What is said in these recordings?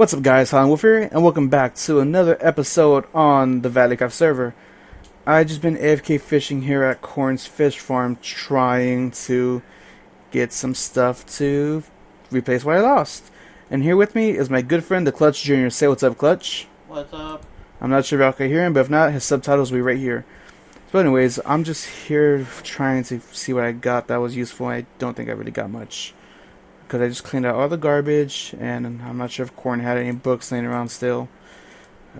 What's up guys, Howling Wolf here, and welcome back to another episode on the Valleycraft server. I just been AFK fishing here at Corn's Fish Farm trying to get some stuff to replace what I lost. And here with me is my good friend, the Clutch Jr. Say what's up, Clutch. What's up? I'm not sure if y'all can hear him, but if not, his subtitles will be right here. So anyways, I'm just here trying to see what I got that was useful. I don't think I really got much because I just cleaned out all the garbage, and I'm not sure if Corn had any books laying around still.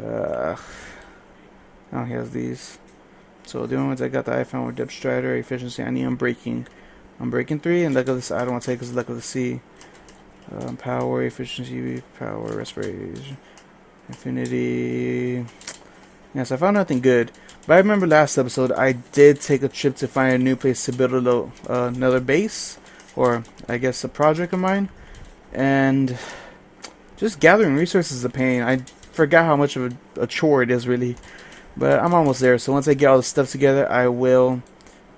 Uh, oh, he has these. So the only ones I got that I found were Depth Strider, Efficiency, I need Unbreaking. Unbreaking 3, and Luck of the Sea, I don't want to take because Luck of the Sea. Um, power, Efficiency, Power, Respiration, Infinity. Yes, I found nothing good. But I remember last episode I did take a trip to find a new place to build a little, uh, another base or I guess a project of mine, and just gathering resources is a pain. I forgot how much of a, a chore it is really, but I'm almost there. So once I get all the stuff together, I will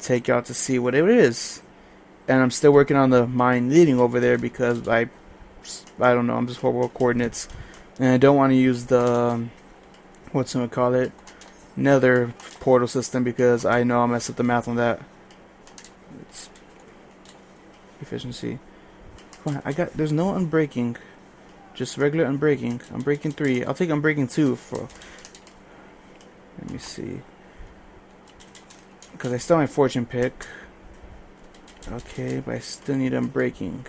take y'all to see what it is. And I'm still working on the mine leading over there because I, I don't know, I'm just horrible with coordinates, and I don't want to use the, what's gonna call it, Nether portal system because I know I'll mess up the math on that. Efficiency. Come on, I got. There's no unbreaking, just regular unbreaking. Unbreaking three. I'll take unbreaking two for. Let me see. Because I still have my fortune pick. Okay, but I still need unbreaking.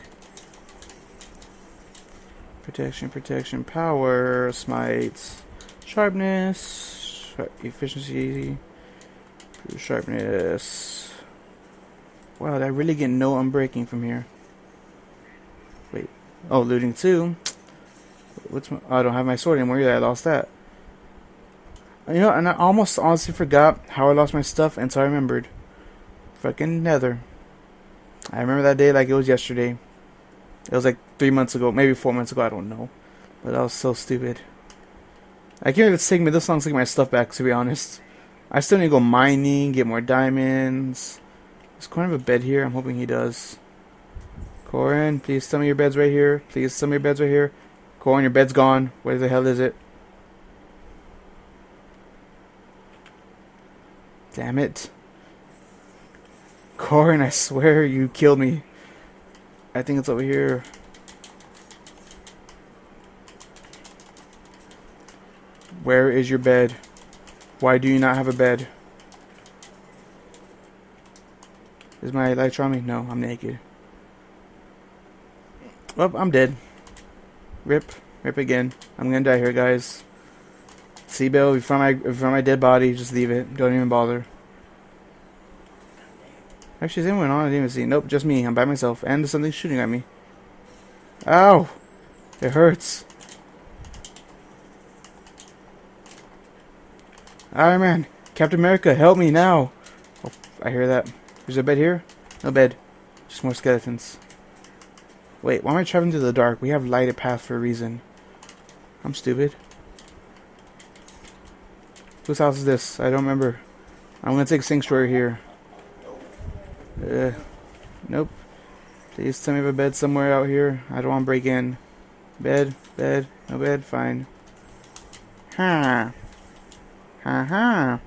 Protection, protection, power, smites, sharpness, efficiency, sharpness. Wow, I really get no unbreaking from here? Wait. Oh, looting two. What's my, oh, I don't have my sword anymore either. I lost that. You know, and I almost honestly forgot how I lost my stuff until I remembered. Fucking Nether. I remember that day like it was yesterday. It was like three months ago, maybe four months ago. I don't know, but that was so stupid. I can't even take me this long to get my stuff back. To be honest, I still need to go mining, get more diamonds. Does Corron have a bed here? I'm hoping he does. Corron, please tell me your bed's right here. Please tell me your bed's right here. Corron, your bed's gone. Where the hell is it? Damn it. Corron, I swear you killed me. I think it's over here. Where is your bed? Why do you not have a bed? Is my light on me? No, I'm naked. Well, I'm dead. Rip. Rip again. I'm gonna die here, guys. See, Bill, if you find my, if you find my dead body, just leave it. Don't even bother. Actually, is anyone on? I didn't even see. Nope, just me. I'm by myself. And there's something shooting at me. Ow! It hurts. Iron Man! Captain America, help me now! Oh, I hear that. There's a bed here? No bed. Just more skeletons. Wait, why am I traveling through the dark? We have lighted path for a reason. I'm stupid. Whose house is this? I don't remember. I'm gonna take sanctuary here. Uh, nope. Please tell me of a bed somewhere out here. I don't want to break in. Bed, bed, no bed, fine. Ha. Ha ha.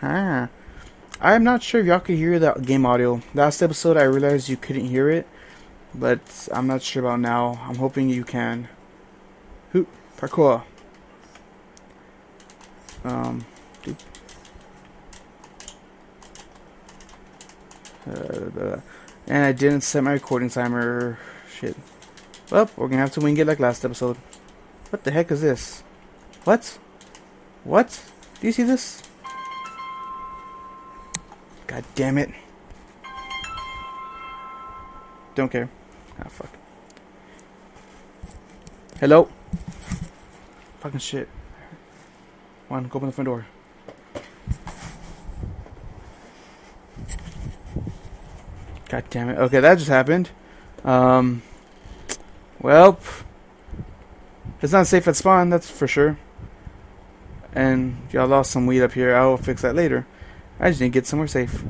Ha. I'm not sure if y'all could hear that game audio. Last episode, I realized you couldn't hear it, but I'm not sure about now. I'm hoping you can. Hoop, parkour. Um, uh, and I didn't set my recording timer. Shit. Well, we're gonna have to wing it like last episode. What the heck is this? What? What? Do you see this? God damn it. Don't care. Ah, fuck. Hello? Fucking shit. One, go open the front door. God damn it. Okay, that just happened. Um, well, it's not safe at spawn, that's for sure. And y'all lost some weed up here. I'll fix that later. I just need to get somewhere safe.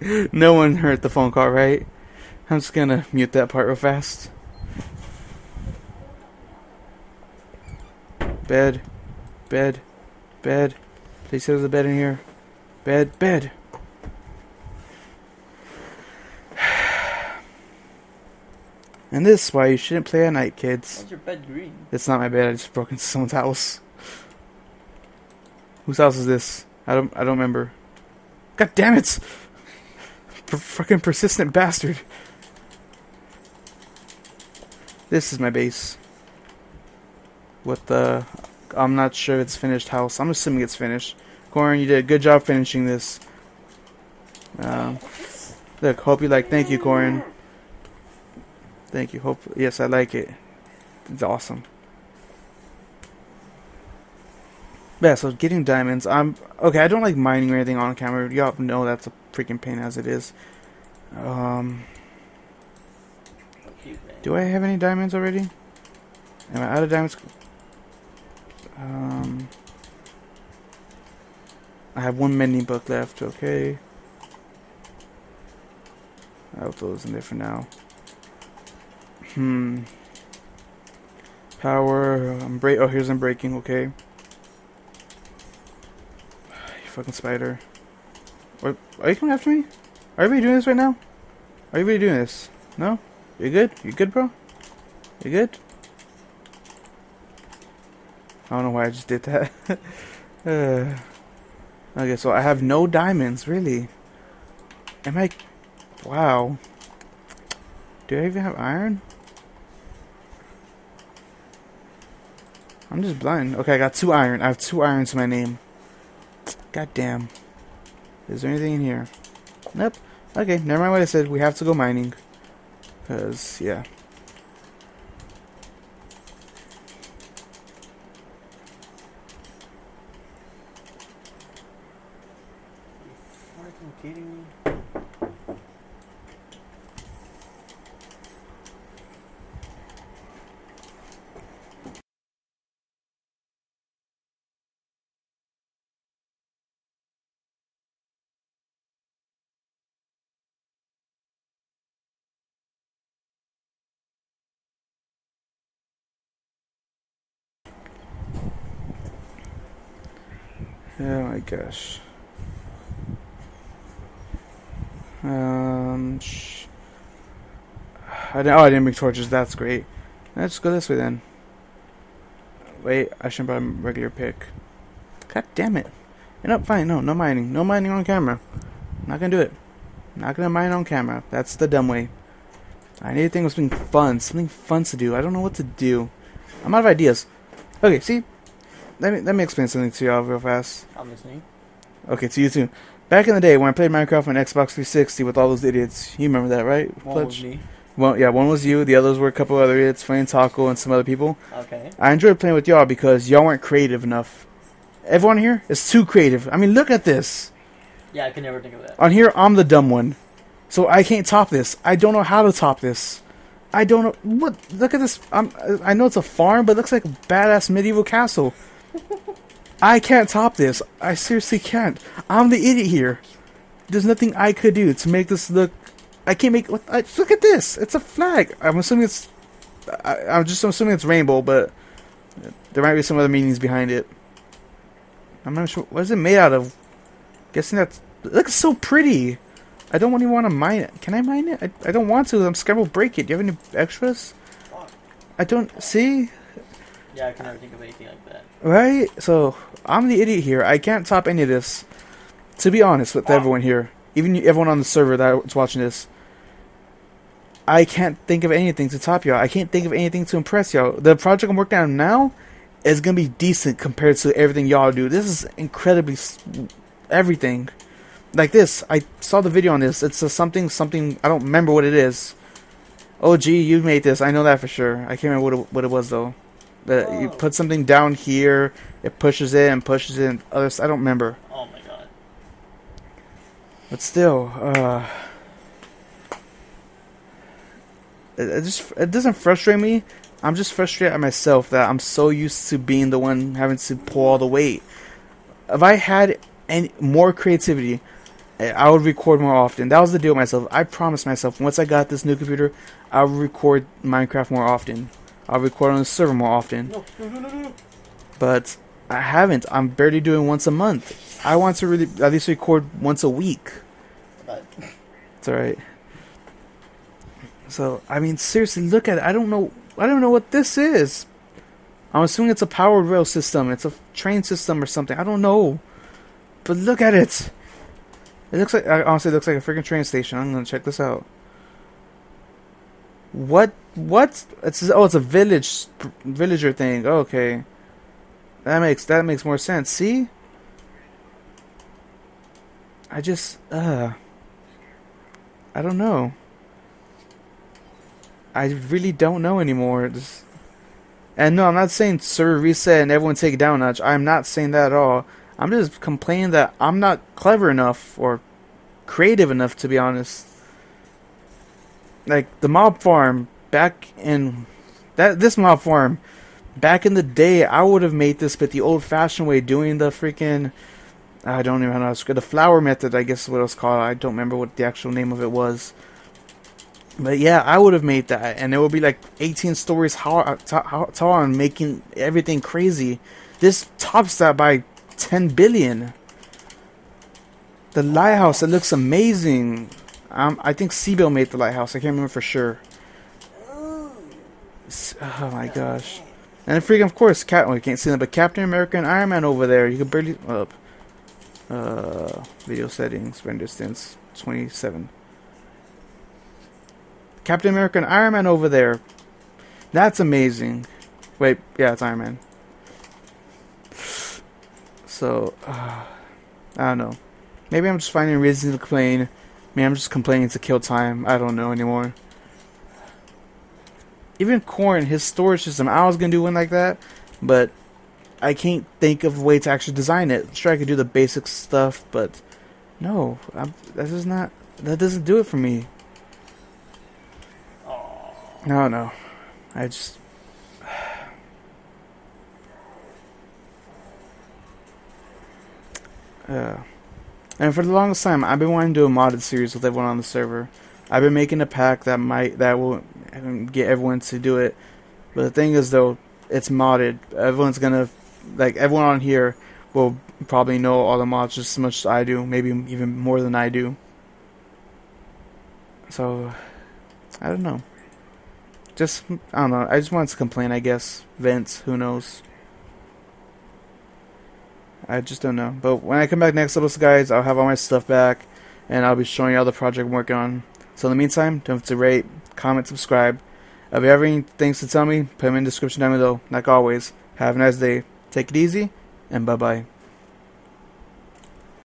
no one heard the phone call, right? I'm just gonna mute that part real fast. Bed. Bed. Bed. They said there's a bed in here. Bed. Bed. And this is why you shouldn't play at night, kids. Why's your bed green? It's not my bed. I just broke into someone's house. Whose house is this? I don't. I don't remember. God damn it! Per- fucking persistent bastard. This is my base. With the, I'm not sure it's finished house. I'm assuming it's finished. Corron, you did a good job finishing this. Um, look, hope you like. Thank you, Corron. Thank you. Hope yes, I like it. It's awesome. Yeah, so getting diamonds. I'm okay. I don't like mining or anything on camera. Y'all know that's a freaking pain as it is. Um, do I have any diamonds already? Am I out of diamonds? Um, I have one mending book left. Okay, I'll throw those in there for now. Hmm. Power. I'm break. Oh, here's Unbreaking. Okay. You fucking spider. What? Are you coming after me? Are everybody doing this right now? Are everybody doing this? No? You good? You good, bro? You good? I don't know why I just did that. uh, okay, so I have no diamonds, really. Am I? Wow. Do I even have iron? I'm just blind. Okay, I got two iron. I have two irons in my name. God damn. Is there anything in here? Nope. Okay, never mind what I said. We have to go mining. Because, yeah. Oh my gosh. Um, I didn't, oh, I didn't bring torches. That's great. Let's go this way then. Wait, I should buy a regular pick. God damn it. You know, fine. No, no mining. No mining on camera. Not gonna do it. Not gonna mine on camera. That's the dumb way. I need to think of something fun. Something fun to do. I don't know what to do. I'm out of ideas. Okay, see? Let me, let me explain something to y'all real fast. I'm listening. Okay, to you too. Back in the day when I played Minecraft on Xbox 360 with all those idiots, you remember that, right? One was me. Well, yeah, one was you. The others were a couple other idiots, Flame Taco, and some other people. Okay. I enjoyed playing with y'all because y'all weren't creative enough. Everyone here is too creative. I mean, look at this. Yeah, I can never think of that. On here, I'm the dumb one, so I can't top this. I don't know how to top this. I don't know what. Look at this. I'm, I know it's a farm, but it looks like a badass medieval castle. I can't top this. I seriously can't. I'm the idiot here. There's nothing I could do to make this look. I can't make. Look, at this. It's a flag. I'm assuming it's. I, I'm just assuming it's rainbow, but there might be some other meanings behind it. I'm not sure. What is it made out of? Guessing that's. It looks so pretty. I don't even want to mine it. Can I mine it? I, I don't want to. I'm scared we'll break it. Do you have any extras? I don't see. Yeah, I can never think of anything like that. Right? So, I'm the idiot here. I can't top any of this. To be honest with everyone here, even you- everyone on the server that's watching this, I can't think of anything to top y'all. I can't think of anything to impress y'all. The project I'm working on now is gonna be decent compared to everything y'all do. This is incredibly everything. Like this, I saw the video on this. It's a something something. I don't remember what it is. Oh, gee, you made this. I know that for sure. I can't remember what it, what it was though. That you Oh. put something down here, it pushes it and pushes it. And others, I don't remember. Oh my god. But still, uh, it, it just it doesn't frustrate me. I'm just frustrated at myself that I'm so used to being the one having to pull all the weight. If I had any more creativity, I would record more often. That was the deal with myself. I promised myself once I got this new computer, I'll record Minecraft more often. I'll record on the server more often. No, no, no, no, no. but I haven't. I'm barely doing once a month. I want to really at least record once a week. But It's alright. So I mean, seriously, look at it. I don't know. I don't know what this is. I'm assuming it's a powered rail system. It's a train system or something. I don't know. But look at it. It looks like. Honestly, it looks like a freaking train station. I'm gonna check this out. What? What? It's oh, it's a village villager thing. okay, that makes that makes more sense. See. I just uh. I don't know. I really don't know anymore. And no, I'm not saying server reset and everyone take it down notch. I'm not saying that at all. I'm just complaining that I'm not clever enough or creative enough to be honest. Like the mob farm back in that this mob form, back in the day, I would have made this but the old-fashioned way, doing the freaking I don't even know how to the flower method. I guess is what it was called. I don't remember what the actual name of it was. But yeah, I would have made that, and it would be like 18 stories tall, tall and making everything crazy. This tops that by 10 billion. The lighthouse, it looks amazing. Um, I think CBell made the lighthouse. I can't remember for sure. Oh my gosh. And freaking, of course, Cap. Well, you can't see them, but Captain America and Iron Man over there. You can barely up. Uh, video settings, render distance, 27. Captain America and Iron Man over there. That's amazing. Wait, yeah, it's Iron Man. So, uh, I don't know. Maybe I'm just finding reasons to complain. Maybe I'm just complaining to kill time. I don't know anymore. Even Corn, his storage system, I was gonna do one like that, but I can't think of a way to actually design it. Sure, I could do the basic stuff, but no, I'm, that is not. That doesn't do it for me. oh, No, no. I just. Uh, and for the longest time, I've been wanting to do a modded series with everyone on the server. I've been making a pack that might that will um, get everyone to do it. But the thing is, though, it's modded. Everyone's gonna like everyone on here will probably know all the mods just as much as I do, maybe even more than I do. So, I don't know. Just I don't know. I just wanted to complain. I guess Vince. Who knows? I just don't know. But when I come back next episode, guys, I'll have all my stuff back, and I'll be showing you all the project I'm working on. So in the meantime, don't forget to rate, comment, subscribe. If you have any things to tell me, put them in the description down below. Like always, have a nice day. Take it easy, and bye bye.